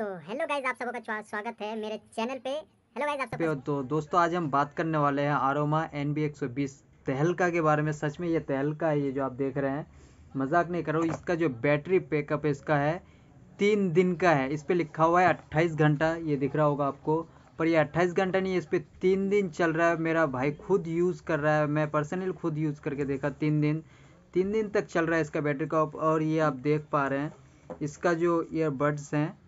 तो hello guys आप सबका स्वा- स्वागत है मेरे चैनल पे। हेलो गाइज़ आप सबका तो दोस्तों, आज हम बात करने वाले हैं आरोमा एन बी एक सौ बीस तहलका के बारे में। सच में ये तहलका है, ये जो आप देख रहे हैं, मज़ाक नहीं करो, इसका जो बैटरी पैकअप है, इसका है, तीन दिन का है। इस पर लिखा हुआ है अट्ठाईस घंटा, ये दिख रहा होगा आपको। पर ये अट्ठाईस घंटा नहीं है इस पर तीन दिन चल रहा है। मेरा भाई खुद यूज़ कर रहा है, मैं पर्सनली खुद यूज़ करके देखा तीन दिन। तीन दिन तक चल रहा है इसका बैटरी का। और ये आप देख पा रहे हैं, इसका जो ईयरबड्स हैं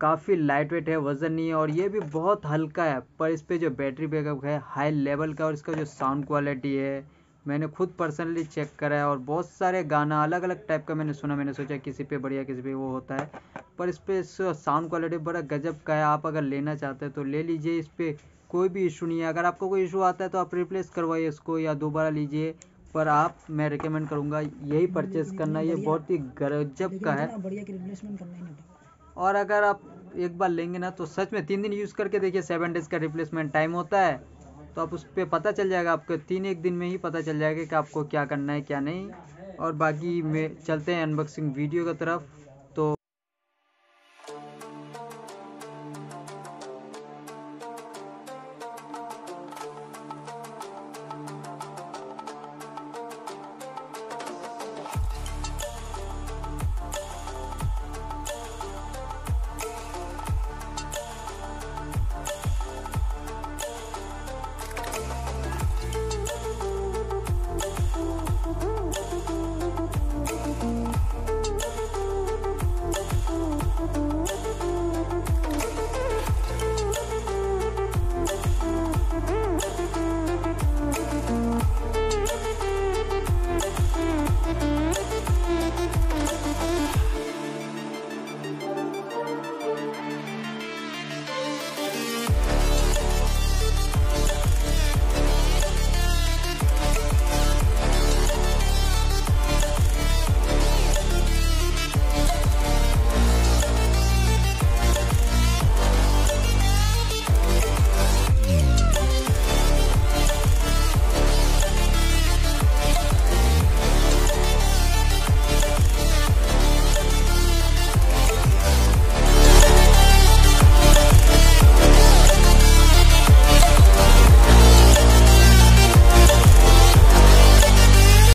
काफ़ी लाइट वेट है, वज़न नहीं है और ये भी बहुत हल्का है, पर इस पर जो बैटरी बैकअप है हाई लेवल का और इसका जो साउंड क्वालिटी है, मैंने खुद पर्सनली चेक करा है और बहुत सारे गाना अलग अलग टाइप का मैंने सुना, मैंने सोचा किसी पे बढ़िया, किसी पे वो होता है, पर इस पे साउंड क्वालिटी बड़ा गजब का है, आप अगर लेना चाहते हैं तो ले लीजिए, इस पर कोई भी इशू नहीं है, अगर आपको कोई इशू आता है तो आप रिप्लेस करवाइए इसको या दोबारा लीजिए, पर आप, मैं रिकमेंड करूँगा यही परचेस करना, ये बहुत ही गजब का है। और अगर आप एक बार लेंगे ना तो सच में तीन दिन यूज़ करके देखिए सेवन डेज़ का रिप्लेसमेंट टाइम होता है। तो आप उस पर पता चल जाएगा, आपको तीन एक दिन में ही पता चल जाएगा कि आपको क्या करना है, क्या नहीं। और बाकी में, चलते हैं अनबॉक्सिंग वीडियो की तरफ़।